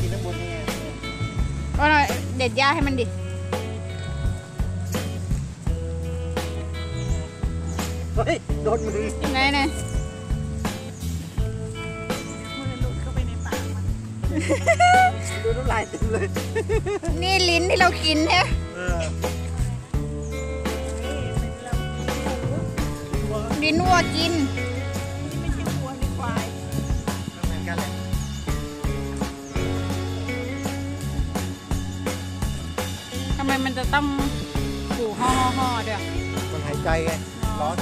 กินทั้งหมดนี่ไงก็หน่อยเด็ดหญ้าให้มันดิเฮ้ยโดนมือไหนไหนมือหลุดเข้าไปในปากมันดูน้ำลายเต็มเลย นี่ลิ้นที่เรากินเนี่ยเออนี่เป็นเราหมูลิ้นวัวกินนี่ ทำไมมันจะต้องผูห่อห่อด้วยมันหายใจไงร้อน